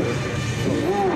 Oh.